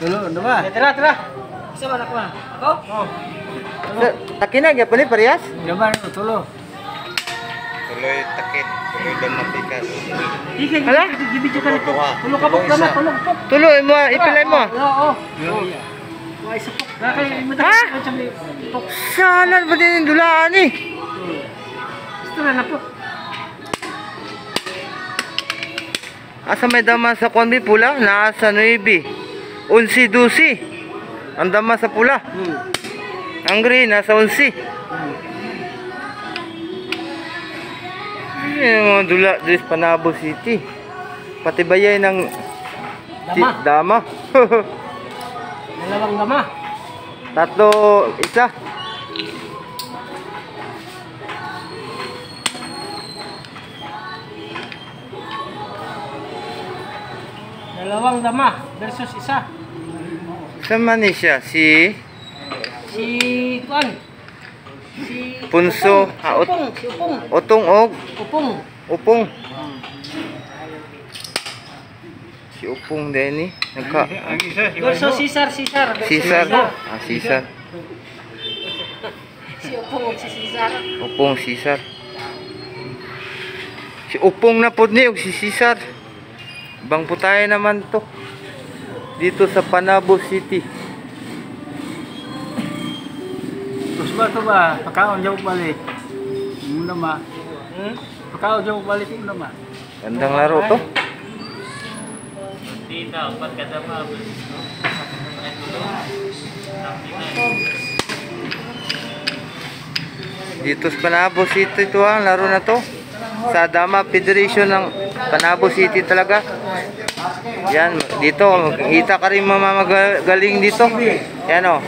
Tulo, ano ba? Tara, tara. Isa man ako ah. Ako? Oh. Takinag, ya pala parehas? Naman, tulo. Tuloy takit, tuloy dan mapikas. Ikay, Hala? gibidyo ka nito. Tulo ka. Tulo ka po, tama, tulo po. Tuloy mo, ipilay mo. Oo, oo. Ha? Salan ba din yung dulaan eh? Gusto na na po. Asa may dama sa konbi pula? Nasa 9. Unsi dusi. Ang dama sa pula. Hmm. Ang green, nasa unsi. Yung mga dula sa Panabo City. Pati bayay ng Dama. dama. Dalawang dama. Tatlo, isa. Dalawang dama versus isa. Saan man ni siya? Si Si Kuan. Si Punso. Upong. Ha, Si ut- Upong. Si Upong. Otong og Upong. Upong. Si Upong din eh. Nagka... Ang isa, si Versus Cesar, Cesar. Caesar. Ah, Caesar. Si Upong si Cesar. Upong Caesar. Si Upong na pod ni ug si Caesar. Bang putay naman to. Dito sa Panabo City. Terus ba ito ba? Pagkaon dyan balik. Muna ma. Hmm? Pagkaon dyan balik muna ma. Gandang laro to. Dito sa Panabo City to ang laro na to. Sa Dama Federation ng Panabo City talaga. Yan, dito makikita ka rin mamamagaling dito. Yan oh.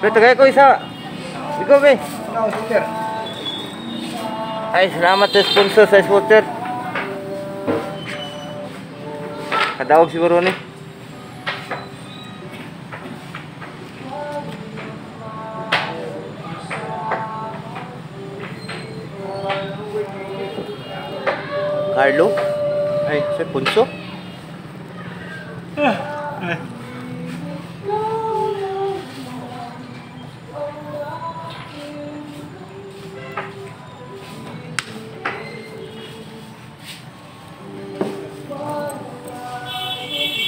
Pero tagay ko isa. Ikaw be. Ay, salamat sa sponsor sa sponsor. Kadawag siguro ni. Carlo? Ay, sa punso?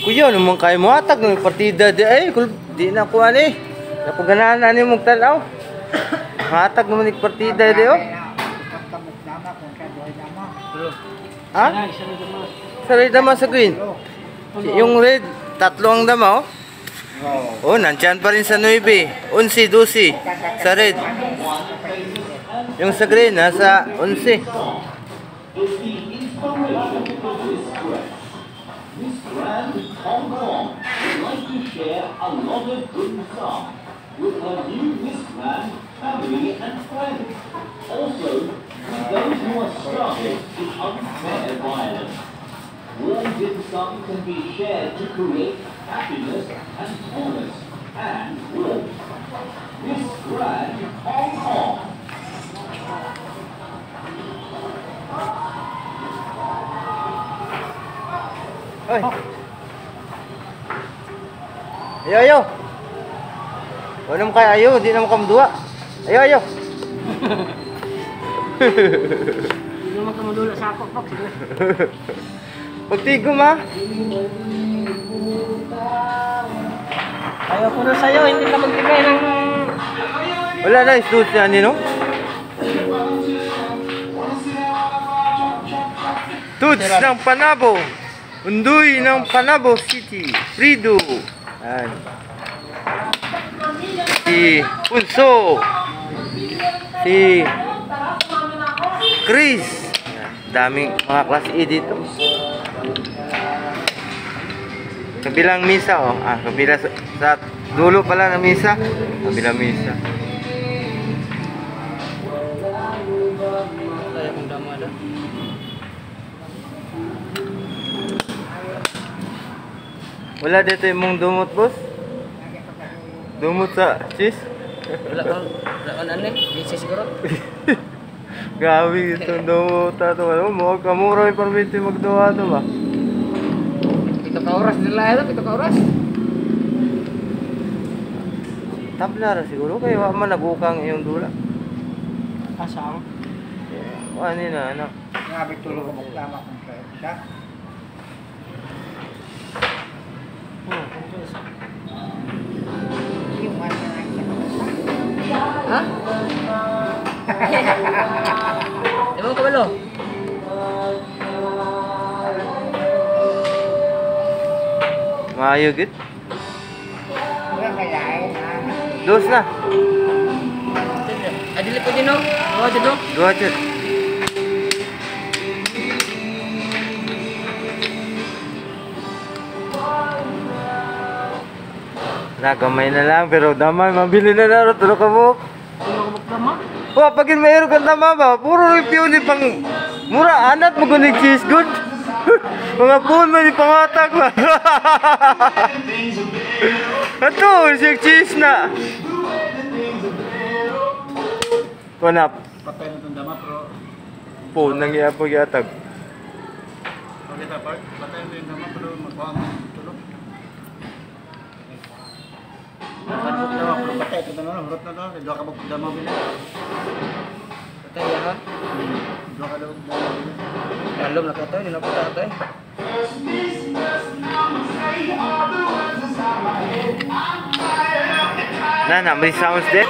Kuya, ano man kayo mo atag ng partida di ay kul di na ko ani. Napaganahan ani mong tanaw. Hatag naman ni partida di oh. Ha? Isa na dama. Sa green. Yung red, tatlo ang dama oh. Oh, nandyan pa rin sa 9. 11, 12. Sa red. Yung sa green, nasa 11. Hong Kong would like to share a lot of good stuff with her new Miss Grand family and friends. Also, those who are starving in unfair violence. Warm dim sum can be shared to create happiness and wholeness and warmth. Miss Grand Hong Kong. Oy. Ayo, ayo. Wala mo kayo ayo, di na mo kamdua. Ayo, ayo. Hindi naman kamudula sa ako. Sige. Pagtigo ma. Ayaw ko na sa'yo, hindi ka magbigay ng... Wala na, isdut na ni no? Tuts ng Panabo. Unduy ng Panabo City. Frido. Yan. Si Punso. Si Chris. Daming mga class A dito. Kabilang misa oh. Ah, kabila sa, sa dulo pala ng misa. Kabilang misa. Wala dito yung mong dumot, boss? Dumot sa cheese? Wala ka, wala ka na ano eh. Busy siguro. Gabi ito dumot ato. Ano mo, kamura yung permit yung magduwa ito ba? Dito pa lahat ito, pito ka oras. Tabla ra siguro kay wa man nagukang iyong dula. Asang. Yeah. Wa ni na ano. Grabe tulog ko magtama kung kaya siya. Hmm. Yung ano na Ha? Ewan ko balo. Maayo eh. Dos na. Adili ko din no. Oh, dito. Dua jud. Nagamay na lang pero damay mabili na na ro tulo ka buk. Tulog ko magtama. Wa pagin mayro kan tama ba? Puro review ni pang mura anat mo kunig cheese good. Mga phone man ni pangatag ba. Ato, siya cheese na. Panap. Patay na itong dama pero Phone nang iya pag yatag. Pagkita pa, patay na yung dama pero magkuha mo Patay na pero patay ito na hurot na to. Dua ka magdama bila. Patay ya ka daw dama bila. Dalom na kato, di na puta ito eh. Na na may sounds din.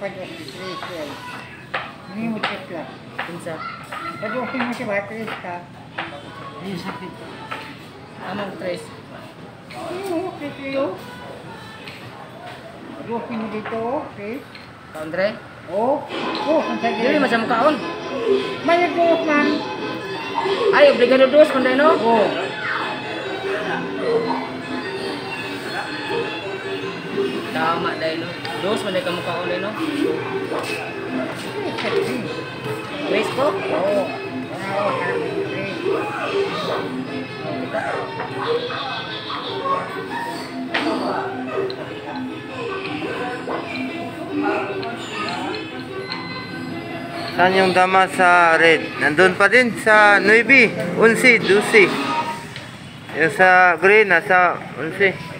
Ini mo gipad ko si Trisel. Ini mo check lang. Pinsa. Pag okay mo si Batris ka. Ini sakit. Among tres. Ini okay kayo. Pag okay mo dito, okay. Kaon dre. Oh, oh, ang Dili sagay. macam kaon. May nag-off man. Ay, obligado dos kun no. Oh. Tama dai no. Dos man dai ka kaon dai no. Tres ko. Oh. Wow. Saan yung dama sa red? Nandun pa din sa 9, 11, 12. Yung sa green, nasa 11.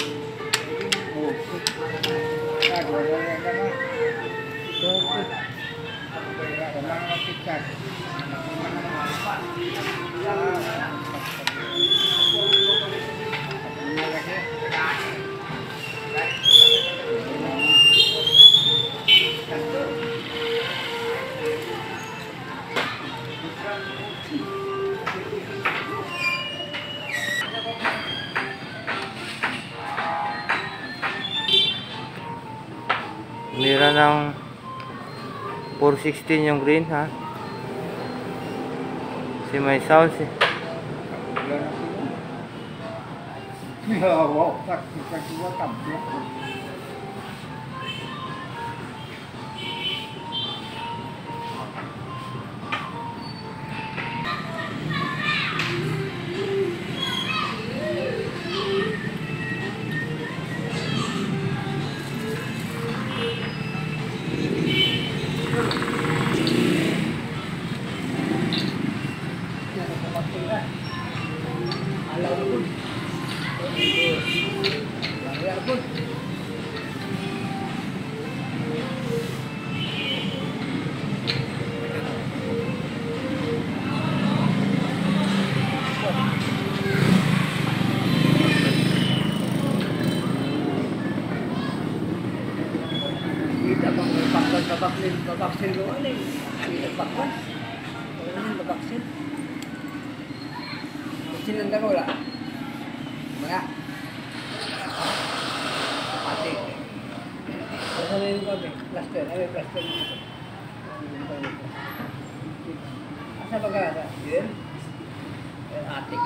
Thank you. 416 yung green ha. Si may sound si. Wow, tak, babaksin babaksin ko ano eh. Bakal. Ano yung babaksin? Baksin lang daw wala. Mga. Pati. Ano na yung kami? Plaster. Yung plaster? Asa ba ka? Yan. Atik.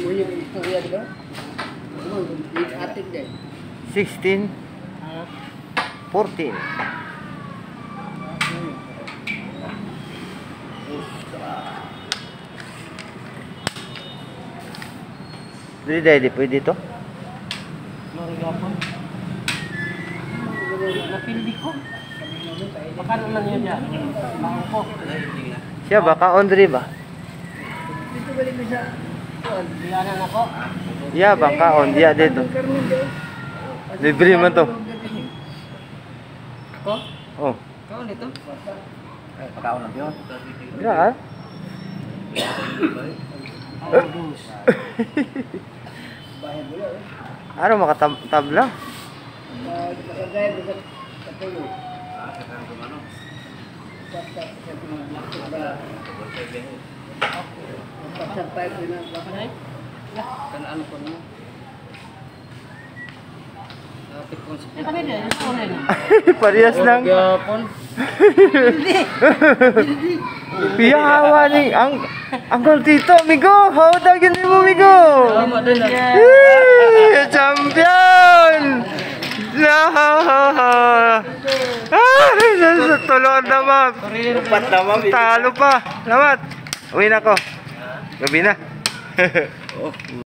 Mo yung istorya dito? Ano, yung atik din. 16 14 Dili dahil di pwede to. Marigapon. Napildi ko. Baka naman yun yan. Baka ko. Siya ba ka Ondri ba? Dito balik ko sa... Biyanan ako. Ya baka on dia dito. Libre man to. Ako? Oh. Ikaw nito? Pagkaon lang yun. Gra. Lang. Ano makatabla? Nakagaya ko ko na baka na. Kan ano ko na. Kapit ko sa. Eh kami din, ito rin. Parehas lang. Piyawa ni ang Uncle Tito, amigo. How daw yun mo, amigo? Yee! Champion! Ah! Nasa tulungan na ma'am. Upat na ma'am. Talo pa. Salamat. Uwi na ako. Gabi na.